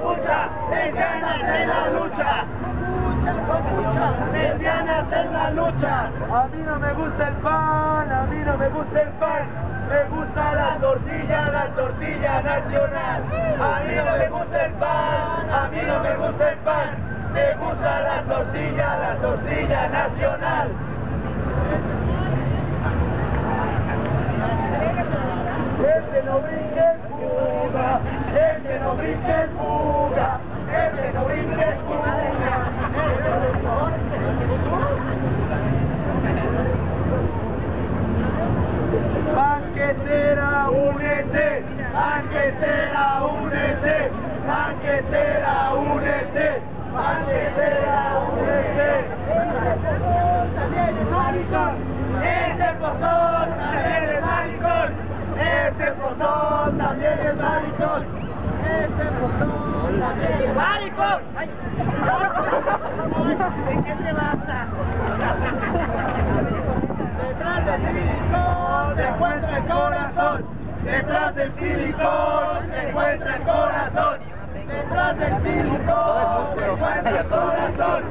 mucha copucha, lesbianas en la lucha, mucha copucha, lesbianas en la lucha. A mí no me gusta el pan, a mí no me gusta el pan, me gusta la tortilla, la tortilla nacional. A mí no me gusta el pan, a mí no me gusta el pan, me gusta la tortilla, la tortilla nacional. El que no brinque fuga, el que no brinque fuga, el que no brinque fuga. Banquetera, únete, banquetera, únete, banquetera, únete, banquetera, únete. Ese pozón también es maricón, ese pozón también es maricón. Ese pozón también es maricón. Ese pozón también es maricón. Ay. ¿En qué te basas? Detrás del silicón se encuentra el corazón. Detrás del silicón se encuentra el corazón. Detrás del silicón se encuentra el corazón.